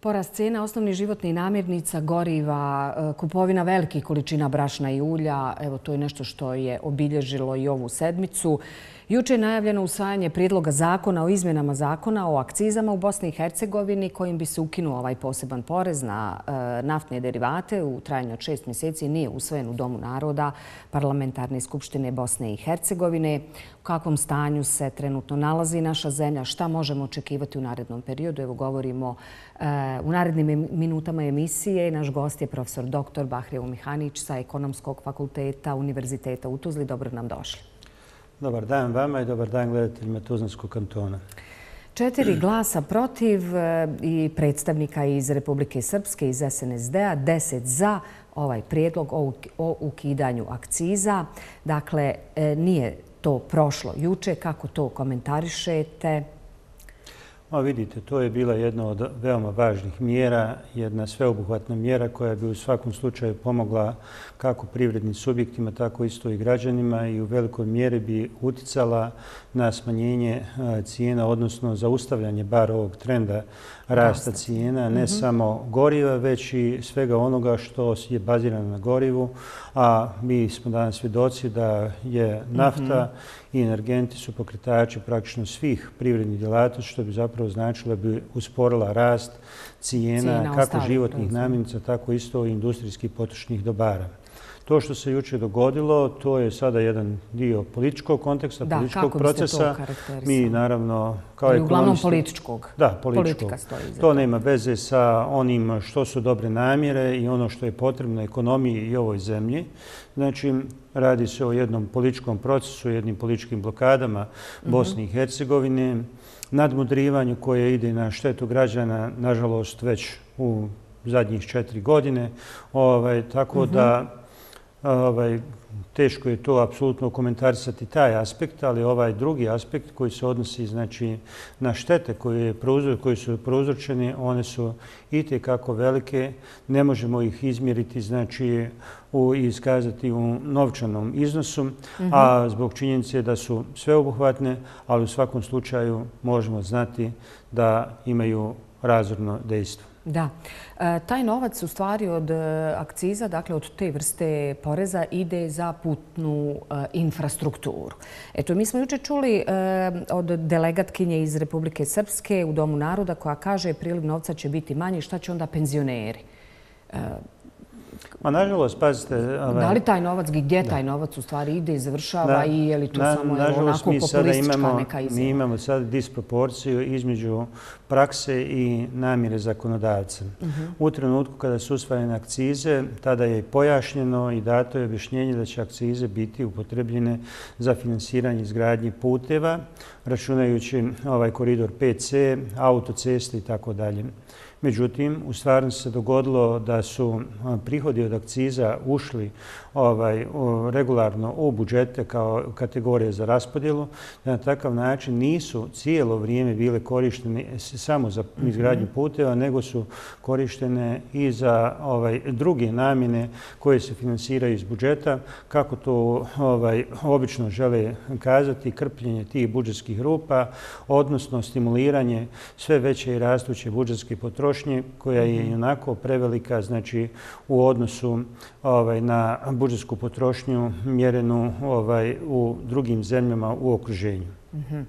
Porast cena osnovnih životnih namirnica, goriva, e, kupovina velikih količina brašna i ulja, evo to je nešto što je obilježilo i ovu sedmicu. Juče je najavljeno usvajanje prijedloga zakona o izmjenama zakona o akcizama u Bosni i Hercegovini kojim bi se ukinuo ovaj poseban porez na e, naftne derivate u trajanju od šest mjeseci. Nije usvojen u Domu naroda parlamentarne skupštine Bosne i Hercegovine. U kakvom stanju se trenutno nalazi naša zemlja? Šta možemo očekivati u narednom periodu? Evo govorimo e, u narednim minutama emisije. Naš gost je profesor dr. Bahrijev Mihanić sa Ekonomskog fakulteta Univerziteta u Tuzli. Dobro nam došli. Dobar dan vama i dobar dan gledateljima Tuzlanskog kantona. Četiri glasa protiv e, i predstavnika iz Republike Srpske, iz SNSD-a, deset za ovaj prijedlog o ukidanju akciza. Dakle, e, nije to prošlo juče. Kako to komentarišete? Ma vidite, to je bila jedna od veoma važnih mjera, jedna sveobuhvatna mjera koja bi u svakom slučaju pomogla kako privrednim subjektima, tako isto i građanima i u velikoj mjeri bi uticala na smanjenje cijena, odnosno zaustavljanje bar ovog trenda rasta cijena, ne mhm. samo goriva, već i svega onoga što je bazirano na gorivu. A mi smo danas svjedoci da je nafta mhm. I energenti su pokretači praktično svih privrednih djelata, što bi zapravo značilo da bi usporila rast cijena kako životnih namirnica, tako isto i industrijskih potrošnih dobara. To što se juče dogodilo, to je sada jedan dio političkog konteksta, političkog procesa. Da, kako biste to? Mi, naravno, kao ekonomisti... Uglavnom političkog. Da, političkog. To nema veze sa onim što su dobre namjere i ono što je potrebno ekonomiji i ovoj zemlji. Znači, radi se o jednom političkom procesu, jednim političkim blokadama mhm. Bosne i Hercegovine, nadmudrivanju koje ide na štetu građana, nažalost, već u zadnjih četiri godine. Ovaj, tako da mhm. Ovaj, teško je to apsolutno komentarisati taj aspekt, ali ovaj drugi aspekt koji se odnosi znači, na štete koje, koje su prouzročene, one su i kako velike. Ne možemo ih izmjeriti znači, u, i iskazati u novčanom iznosu, a mhm. zbog činjenice da su sveobuhvatne, ali u svakom slučaju možemo znati da imaju razorno dejstvo. Da. E, taj novac u stvari od e, akciza, dakle od te vrste poreza, ide za putnu e, infrastrukturu. Eto, mi smo juče čuli e, od delegatkinje iz Republike Srpske u Domu naroda koja kaže priliv novca će biti manji, šta će onda penzioneri? E, Ma nažalost, pazite... Ovaj, da li taj novac, gdje taj novac u stvari ide i završava i je li to samo onako populistička neka izjava? Mi imamo sad disproporciju između prakse i namire zakonodavca. Mhm. U trenutku kada su usvajene akcize, tada je pojašnjeno i dato je objašnjenje da će akcize biti upotrebljene za finansiranje izgradnje puteva, računajući ovaj koridor 5C, autoceste i tako dalje. Međutim, u stvarnosti se dogodilo da su prihodi od akciza ušli ovaj, regularno u budžete kao kategorije za raspodjelu, da na takav način nisu cijelo vrijeme bile korištene samo za mhm. izgradnju puteva, nego su korištene i za ovaj, druge namjene koje se finansiraju iz budžeta. Kako to ovaj, obično žele kazati, krpljenje tih budžetskih rupa, odnosno stimuliranje sve veće i rastuće budžetske potrošnje, koja je mhm. onako prevelika znači, u odnosu ovaj, na budžetsku potrošnju mjerenu ovaj, u drugim zemljama u okruženju. Mhm.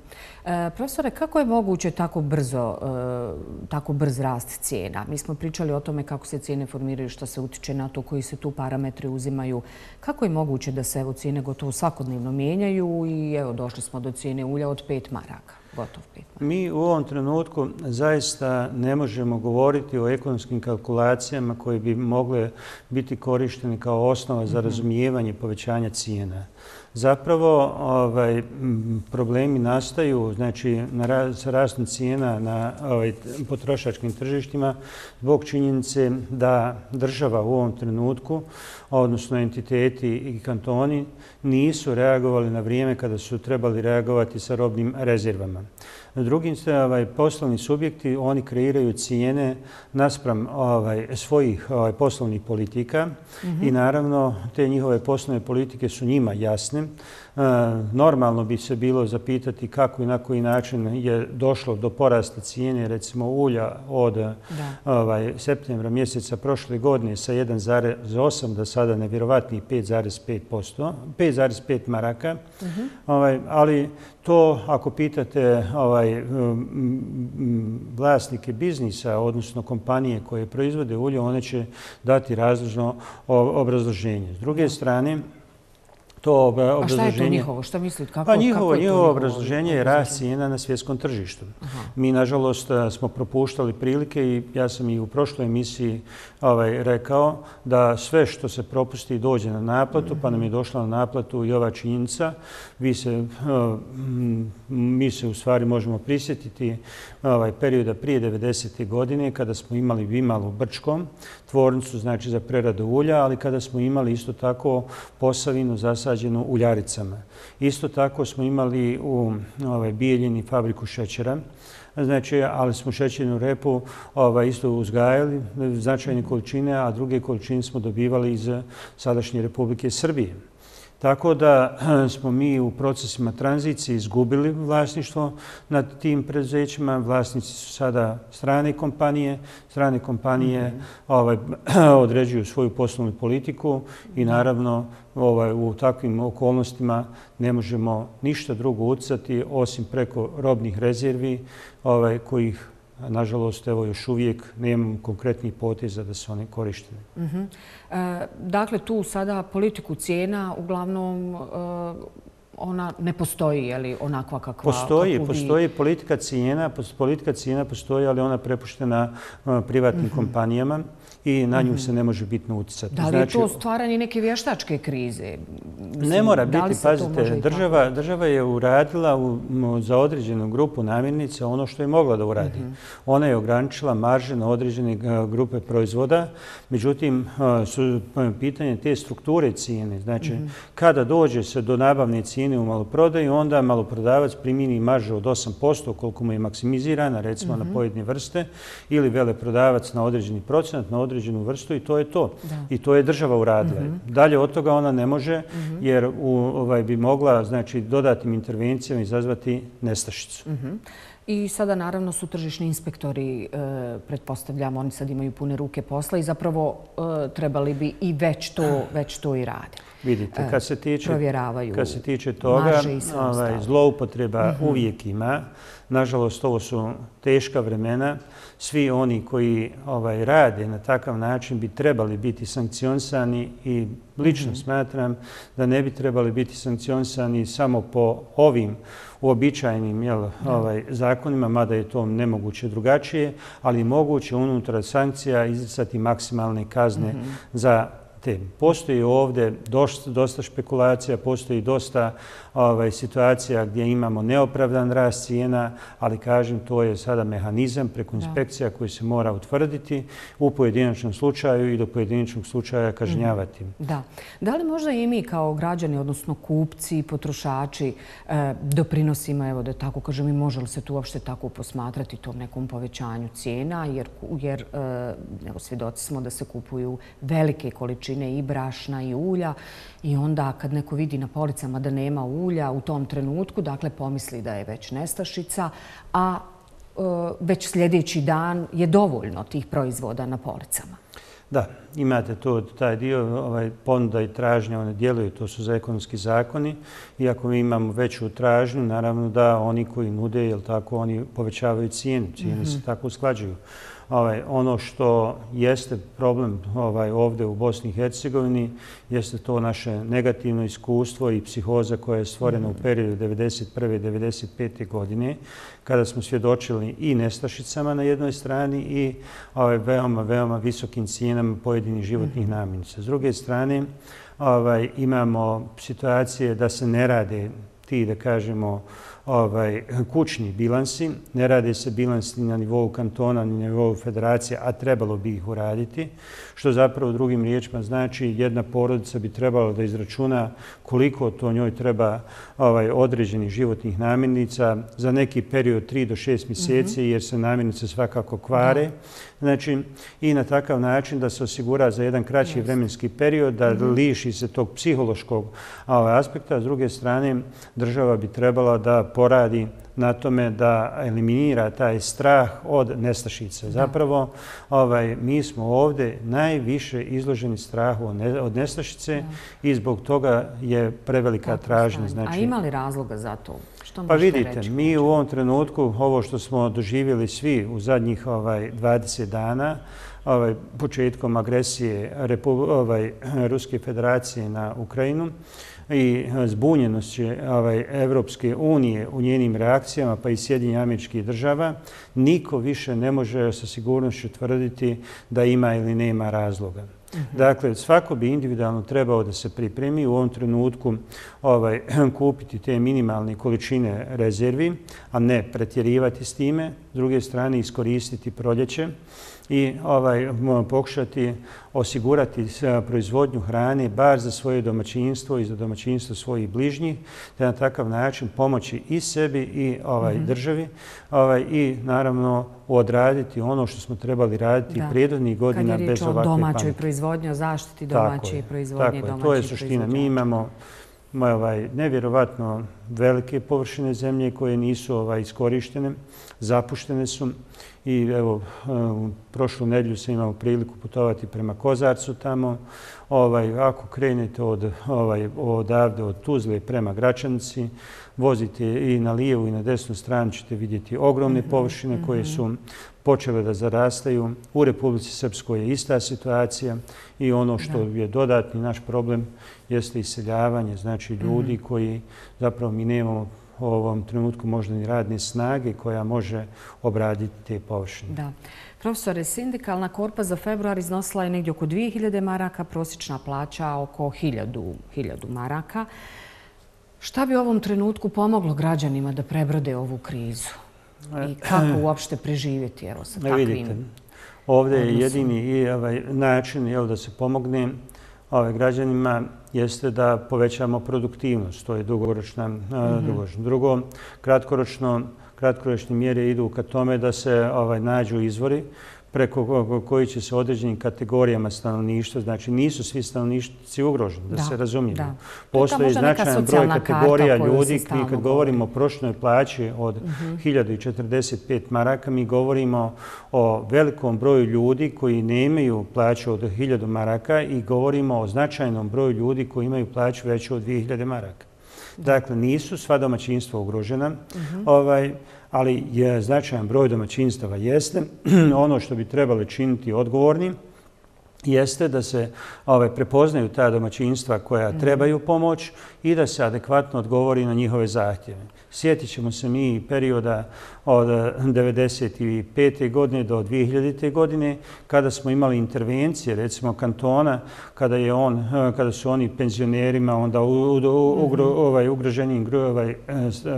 E, profesore, kako je moguće tako brzo, e, tako brz rast cijena? Mi smo pričali o tome kako se cijene formiraju, što se utiče na to, koji se tu parametri uzimaju. Kako je moguće da se evo, cijene gotovo svakodnevno mijenjaju i evo, došli smo do cijene ulja od 5 maraka? Gotov maraka. Mi u ovom trenutku zaista ne možemo govoriti o ekonomskim kalkulacijama koje bi mogle biti korištene kao osnova za mhm. razumijevanje povećanja cijena. Zapravo ovaj, problemi nastaju znači, na, sa rastom cijena na ovaj, potrošačkim tržištima zbog činjenice da država u ovom trenutku, odnosno entiteti i kantoni, nisu reagovali na vrijeme kada su trebali reagovati sa robnim rezervama. Drugim se ovaj, poslovni subjekti, oni kreiraju cijene naspram ovaj, svojih ovaj, poslovnih politika i naravno te njihove poslovne politike su njima jasne. Normalno bi se bilo zapitati kako i na koji način je došlo do porasta cijene recimo ulja od ovaj, septembra mjeseca prošle godine sa 1,8 do sada nevjerovatnih 5,5%, 5,5 maraka. Mhm. Ovaj, ali to ako pitate ovaj, vlasnike biznisa, odnosno kompanije koje proizvode ulje, one će dati različno obrazloženje. S druge strane, to obrazloženje... A šta je to njihovo? Šta mislite? Kako, pa njihovo, njihovo obrazloženje je rast cijena na svjetskom tržištu. Mi, nažalost, smo propuštali prilike i ja sam i u prošloj emisiji ovaj, rekao da sve što se propusti dođe na naplatu, pa nam je došla na naplatu i ova činjenica. Vi se, eh, mi se u stvari možemo prisjetiti ovaj, perioda prije 90. godine kada smo imali Vimal u Brčkom, tvornicu znači za preradu ulja, ali kada smo imali isto tako posavinu zasađenu uljaricama. Isto tako smo imali u ovaj, Bijeljini fabriku šećera, znači, ali smo šećernu repu ovaj, isto uzgajali značajne količine, a druge količine smo dobivali iz sadašnje Republike Srbije. Tako da smo mi u procesima tranzicije izgubili vlasništvo nad tim preduzećima. Vlasnici su sada strane kompanije. Strane kompanije mhm. ovaj, određuju svoju poslovnu politiku i naravno ovaj, u takvim okolnostima ne možemo ništa drugo ucati osim preko robnih rezervi ovaj, kojih nažalost, evo još uvijek nemam konkretnih poteza da se one korištene. Mhm. E, dakle, tu sada politiku cijena uglavnom e, ona ne postoji, je li onakva kakva... Postoji, postoji politika cijena, politika cijena postoji, ali ona prepuštena e, privatnim mhm. kompanijama i na nju mhm. se ne može bitno uticati. Da li je to znači, stvaranje neke vještačke krize? Ne mora biti, pazite, država, država je uradila za određenu grupu namirnica ono što je mogla da uradi. Mhm. Ona je ograničila marže na određene grupe proizvoda, međutim, su pitanje te strukture cijene. Znači, mhm. kada dođe se do nabavne cijene u maloprodaju, onda maloprodavac primini marže od 8%, koliko mu je maksimizirana, recimo na pojedine vrste, ili veleprodavac na određeni procenat, na određenu vrstu i to je to. I to je država uradila. Mhm. Dalje od toga ona ne može mhm. jer u, ovaj, bi mogla znači, dodatim intervencijama izazvati nestašicu. Mhm. I sada naravno su tržišni inspektori, e, pretpostavljamo, oni sad imaju pune ruke posla i zapravo e, trebali bi i već to, već to i radi. Vidite, kad se tiče, provjeravaju kad se tiče toga, ovaj, zloupotreba uvijek ima. Nažalost, ovo su teška vremena svi oni koji ovaj, rade na takav način bi trebali biti sankcionisani i lično smatram da ne bi trebali biti sankcionisani samo po ovim uobičajenim jel, ovaj, zakonima, mada je to nemoguće drugačije, ali moguće unutar sankcija izricati maksimalne kazne mhm. za te. Postoji ovdje dosta špekulacija, postoji dosta ovaj, situacija gdje imamo neopravdan rast cijena, ali kažem, to je sada mehanizam preko inspekcija koji se mora utvrditi u pojedinačnom slučaju i do pojedinačnog slučaja kažnjavati. Mhm. Da. Da li možda i mi kao građani, odnosno kupci, potrošači, eh, doprinosimo, evo da tako kažem, i može li se tu uopšte tako posmatrati tom nekom povećanju cijena, jer, jer evo, svjedoci smo da se kupuju velike količine i brašna i ulja i onda kad neko vidi na policama da nema ulja u tom trenutku, dakle pomisli da je već nestašica, a e, već sljedeći dan je dovoljno tih proizvoda na policama. Da, imate to, taj dio, ovaj, ponuda i tražnja, one djeluju, to su za ekonomski zakoni. Iako mi imamo veću tražnju, naravno da oni koji nude, jel tako, oni povećavaju cijenu, cijene se mhm. tako usklađuju. Ovaj, ono što jeste problem ovaj, ovdje u Bosni i Hercegovini jeste to naše negativno iskustvo i psihoza koja je stvorena u periodu 1991. i 1995. godine kada smo svjedočili i nestašicama na jednoj strani i ovaj, veoma, veoma visokim cijenama pojedinih životnih namirnica. S druge strane, ovaj, imamo situacije da se ne rade ti, da kažemo, ovaj, kućni bilansi, ne rade se bilansi na nivou kantona, ni na nivou federacije, a trebalo bi ih uraditi, što zapravo drugim riječima znači jedna porodica bi trebalo da izračuna koliko to njoj treba ovaj, određenih životnih namirnica za neki period 3 do 6 mjeseci, jer se namirnice svakako kvare. Znači, i na takav način da se osigura za jedan kraći vremenski period, da liši se tog psihološkog ovaj, aspekta. S druge strane, država bi trebala da poradi na tome da eliminira taj strah od nestašice. Zapravo, ovaj, mi smo ovdje najviše izloženi strahu od nestašice i zbog toga je prevelika tražnja. Znači, A ima li razloga za to? Pa vidite, mi u ovom trenutku, ovo što smo doživjeli svi u zadnjih ovaj, 20 dana, ovaj, početkom agresije ovaj, Ruske federacije na Ukrajinu, i zbunjenost ovaj, Evropske unije u njenim reakcijama, pa i Sjedinje američkih država, niko više ne može sa sigurnošću tvrditi da ima ili nema razloga. Mhm. Dakle, svako bi individualno trebao da se pripremi u ovom trenutku ovaj, kupiti te minimalne količine rezervi, a ne pretjerivati s time. S druge strane, iskoristiti proljeće i ovaj, pokušati osigurati proizvodnju hrane bar za svoje domaćinstvo i za domaćinstvo svojih bližnjih, te na takav način pomoći i sebi i ovaj, mhm. državi ovaj, i naravno odraditi ono što smo trebali raditi da. prijedodnih godina bez ovakve pameti. Kad je riječ o domaćoj proizvodnji, o zaštiti domaće proizvodnje, domaćih To je suština. Mi imamo ovaj, nevjerovatno velike površine zemlje koje nisu ovaj, iskorištene, zapuštene su. I evo, u prošlu nedlju sam imao priliku putovati prema Kozarcu tamo. Ovaj, ako krenete od, ovaj, odavde, od Tuzle prema Gračanici, vozite i na lijevu i na desnu stranu ćete vidjeti ogromne mhm, površine koje mhm. su počele da zarastaju. U Republici Srpskoj je ista situacija i ono što je dodatni naš problem jeste iseljavanje, znači ljudi mhm. koji zapravo mi nemamo u ovom trenutku možda ni radne snage koja može obraditi te površine. Da. Profesore, sindikalna korpa za februar iznosila je negdje oko 2000 maraka, prosječna plaća oko 1000 maraka. Šta bi u ovom trenutku pomoglo građanima da prebrode ovu krizu? I kako uopšte preživjeti evo, sa takvim vidite, Ovdje je jedini ovaj, način da se pomogne građanima jeste da povećamo produktivnost. To je dugoročno. Mhm. Drugo, kratkoročne mjere idu ka tome da se ovaj, nađu izvori preko koji će se određenim kategorijama stanovništva, znači nisu svi stanovništvi ugroženi, da, se razumijemo. Postoji značajan broj kategorija ljudi, mi kad govorimo o prošnoj plaći od 1045 mhm. maraka, mi govorimo o velikom broju ljudi koji ne imaju plaću od 1000 maraka i govorimo o značajnom broju ljudi koji imaju plaću veću od 2000 maraka. Dakle, nisu sva domaćinstva ugrožena. Mhm. Ovaj, ali je značajan broj domaćinstava jeste. Ono što bi trebali činiti odgovorni jeste da se ove, prepoznaju ta domaćinstva koja mhm. trebaju pomoć i da se adekvatno odgovori na njihove zahtjeve. Sjetit ćemo se mi perioda od 1995. godine do 2000. godine kada smo imali intervencije, recimo kantona, kada, je on, kada su oni penzionerima, onda mhm. ovaj, ugroženim ovaj,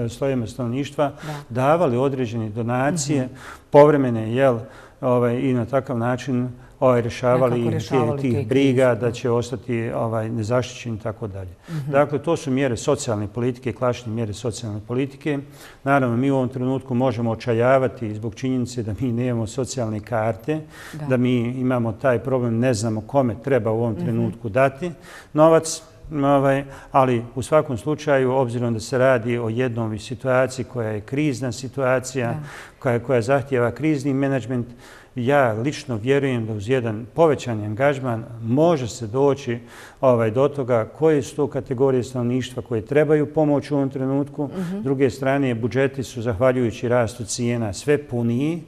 slojima stanovništva davali određene donacije, mhm. povremene, jel, ovaj, i na takav način ovaj, rješavali, rješavali tih briga, da će ostati ovaj, nezaštićeni i tako dalje. Mhm. Dakle, to su mjere socijalne politike, klašne mjere socijalne politike. Naravno, mi u ovom trenutku možemo očajavati zbog činjenice da mi nemamo socijalne karte, da. mi imamo taj problem, ne znamo kome treba u ovom mhm. trenutku dati novac, Ovaj, ali u svakom slučaju, obzirom da se radi o jednom situaciji koja je krizna situacija, koja, koja zahtjeva krizni menadžment, ja lično vjerujem da uz jedan povećan angažman može se doći ovaj, do toga koje su to kategorije stanovništva koje trebaju pomoć u ovom trenutku. S druge strane, budžeti su, zahvaljujući rastu cijena, sve puniji.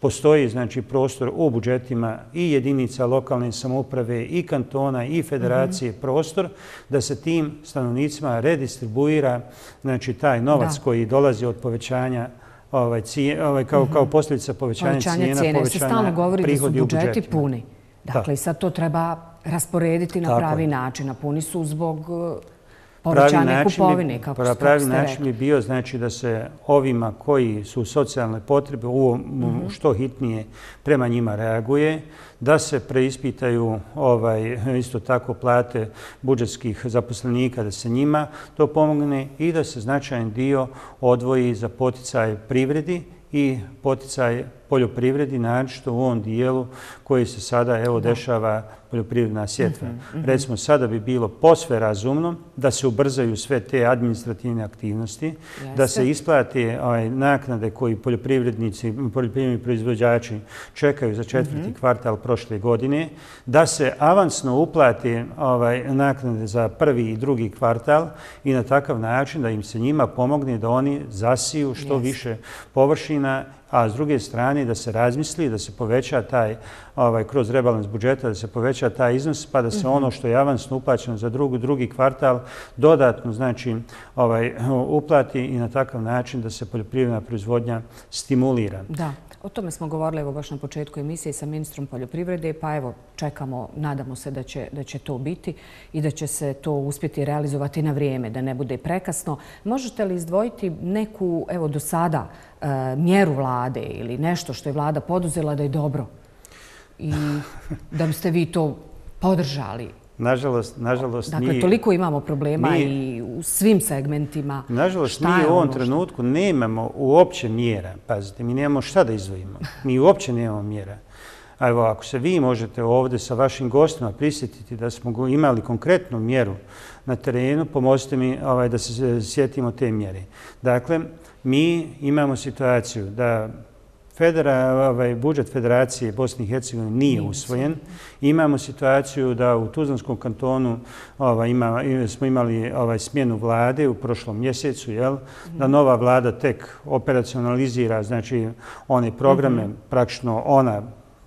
Postoji znači, prostor u budžetima i jedinica lokalne samouprave, i kantona, i federacije mhm. prostor da se tim stanovnicima redistribuira znači, taj novac koji dolazi od povećanja ovaj, cije, ovaj, kao, kao mhm. posljedica povećanja, povećanja cijena, povećanja Se stalno govori da su budžeti puni. Dakle, i sad to treba rasporediti na pravi način, a puni su zbog povećanje kupovine, kako ste Pravi način bi bio znači da se ovima koji su socijalne potrebe u mhm. što hitnije prema njima reaguje, da se preispitaju ovaj, isto tako plate budžetskih zaposlenika, da se njima to pomogne i da se značajan dio odvoji za poticaj privredi i poticaj poljoprivredi, naročito u ovom dijelu koji se sada evo dešava poljoprivredna sjetva. Mhm, mhm. Recimo, sada bi bilo posve razumno da se ubrzaju sve te administrativne aktivnosti, da se isplate ovaj, naknade koji poljoprivrednici, poljoprivredni proizvođači čekaju za četvrti mhm. kvartal prošle godine, da se avansno uplate ovaj, naknade za prvi i drugi kvartal i na takav način da im se njima pomogne da oni zasiju što više površina a s druge strane da se razmisli, da se poveća taj, ovaj, kroz rebalans budžeta, da se poveća taj iznos, pa da se ono što je avansno uplaćeno za drugu, drugi kvartal dodatno znači, ovaj, uplati i na takav način da se poljoprivredna proizvodnja stimulira. Da. O tome smo govorili evo baš na početku emisije sa ministrom poljoprivrede, pa evo čekamo, nadamo se da će, da će to biti i da će se to uspjeti realizovati na vrijeme, da ne bude prekasno. Možete li izdvojiti neku, evo do sada, e, mjeru vlade ili nešto što je vlada poduzela da je dobro i da biste vi to podržali? Nažalost, nažalost dakle, toliko imamo problema i u svim segmentima. Nažalost, mi u ovom ono trenutku nemamo uopće mjera. Pazite, mi nemamo šta da izvojimo. Mi uopće nemamo mjera. A evo, ako se vi možete ovdje sa vašim gostima prisjetiti da smo imali konkretnu mjeru na terenu, pomozite mi ovaj, da se sjetimo te mjere. Dakle, mi imamo situaciju da Federa, ovaj, budžet Federacije Bosne i Hercegovine nije usvojen. Imamo situaciju da u Tuzlanskom kantonu ovaj, ima, smo imali ovaj, smjenu vlade u prošlom mjesecu, jel? da nova vlada tek operacionalizira znači, one programe, mm praktično ona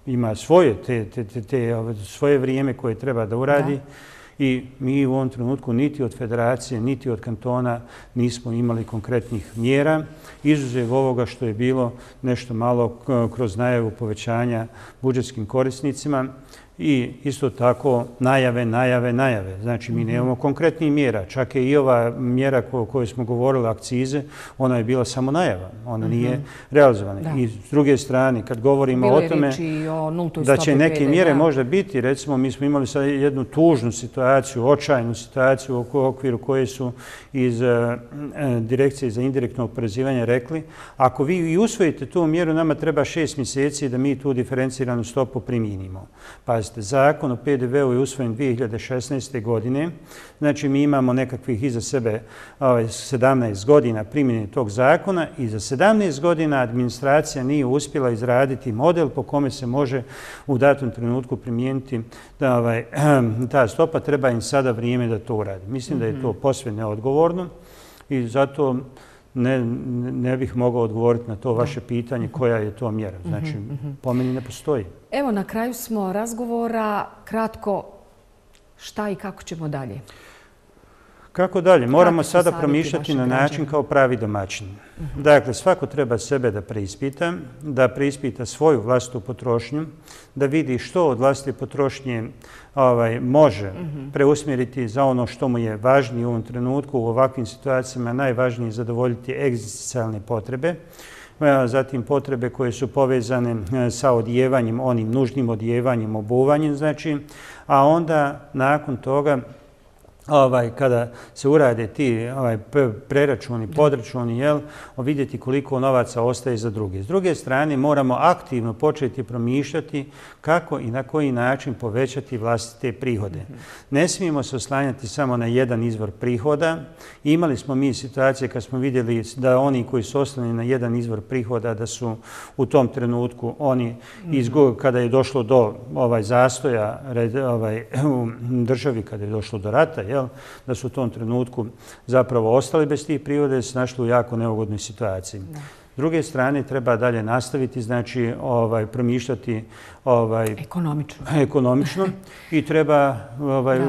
ima svoje, te, te, te, te, svoje vrijeme koje treba da uradi. Da i mi u ovom trenutku niti od federacije, niti od kantona nismo imali konkretnih mjera, izuzev ovoga što je bilo nešto malo kroz najavu povećanja budžetskim korisnicima i isto tako najave, najave, najave. Znači, mi mhm. nemamo konkretnih mjera. Čak je i ova mjera o kojoj smo govorili, akcize, ona je bila samo najava. Ona nije mhm. realizovana. I s druge strane, kad govorimo o tome da će neke mjere možda biti, recimo, mi smo imali sad jednu tužnu situaciju, očajnu situaciju u okviru koje su iz e, e, Direkcije za indirektno oporezivanje rekli, ako vi i usvojite tu mjeru, nama treba šest mjeseci da mi tu diferenciranu stopu primjenimo. Pa Pazite, zakon o PDV-u je usvojen 2016. godine. Znači, mi imamo nekakvih iza sebe 17 ovaj, godina primjenje tog zakona i za 17 godina administracija nije uspjela izraditi model po kome se može u datom trenutku primijeniti da ovaj, ta stopa treba im sada vrijeme da to uradi. Mislim da je to mhm. posve neodgovorno i zato ne, ne bih mogao odgovoriti na to vaše pitanje koja je to mjera. Znači, mhm, mhm. po meni ne postoji. Evo, na kraju smo razgovora. Kratko, šta i kako ćemo dalje? Kako dalje? Moramo sada promišljati na način kao pravi domaćin. Dakle, svako treba sebe da preispita, da preispita svoju vlastu potrošnju, da vidi što od vlasti potrošnje ovaj, može preusmjeriti za ono što mu je važnije u ovom trenutku, u ovakvim situacijama najvažnije zadovoljiti egzistencijalne potrebe, zatim potrebe koje su povezane e, sa odjevanjem, onim nužnim odjevanjem, obuvanjem, znači, a onda nakon toga ovaj, kada se urade ti ovaj, preračuni, podračuni, jel, vidjeti koliko novaca ostaje za druge. S druge strane, moramo aktivno početi promišljati kako i na koji način povećati vlastite prihode. Ne smijemo se oslanjati samo na jedan izvor prihoda. Imali smo mi situacije kad smo vidjeli da oni koji su oslanjeni na jedan izvor prihoda, da su u tom trenutku oni, izgu, kada je došlo do ovaj zastoja ovaj, u državi, kada je došlo do rata, jel, da su u tom trenutku zapravo ostali bez tih prihoda i se našli u jako neugodnoj situaciji. Da druge strane, treba dalje nastaviti, znači ovaj, promišljati ovaj, ekonomično. ekonomično i treba ovaj,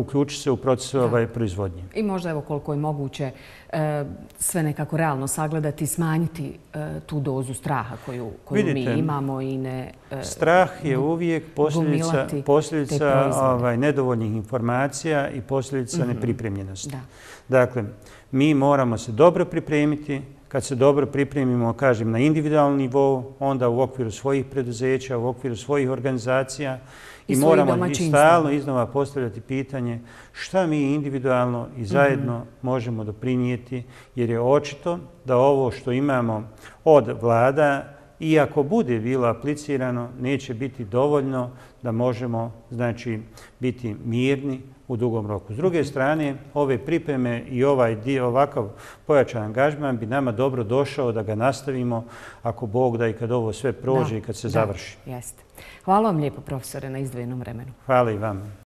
uključiti se u proces ovaj, proizvodnje. I možda evo koliko je moguće e, sve nekako realno sagledati, smanjiti e, tu dozu straha koju, koju mi imamo i ne... E, strah je uvijek posljedica, posljedica ovaj, nedovoljnih informacija i posljedica mm -hmm. nepripremljenosti. Da. Dakle, mi moramo se dobro pripremiti, kad se dobro pripremimo, kažem, na individualnom nivou, onda u okviru svojih preduzeća, u okviru svojih organizacija i, I moramo stalno iznova postavljati pitanje šta mi individualno i zajedno mm -hmm. možemo doprinijeti, jer je očito da ovo što imamo od vlada, iako bude bilo aplicirano, neće biti dovoljno da možemo znači, biti mirni, u dugom roku. S druge strane, ove pripreme i ovaj dio, ovakav pojačan angažman bi nama dobro došao da ga nastavimo ako Bog da i kad ovo sve prođe i kad se završi. Jeste. Hvala vam lijepo, profesore, na izdvojenom vremenu. Hvala i vam.